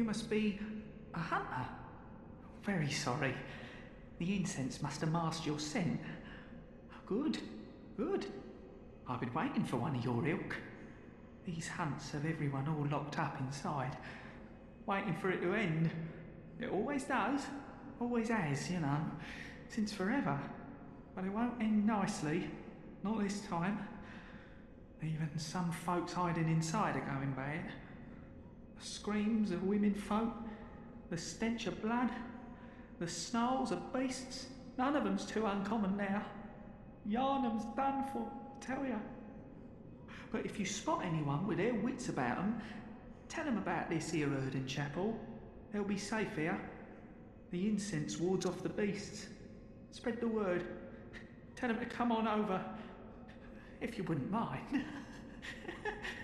you must be a hunter. Very sorry. The incense must have masked your scent. Good, good. I've been waiting for one of your ilk. These hunts have everyone all locked up inside, waiting for it to end. It always does, always has, you know, since forever. But it won't end nicely, not this time. Even some folks hiding inside are going bad. Screams of women folk, the stench of blood, the snarls of beasts, none of 'em's too uncommon now. Yharnam's done for, tell ya. But if you spot anyone with their wits about 'em, tell 'em about this here Oedon Chapel. They'll be safe here. The incense wards off the beasts. Spread the word. Tell 'em to come on over, if you wouldn't mind.